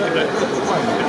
入ってんれ。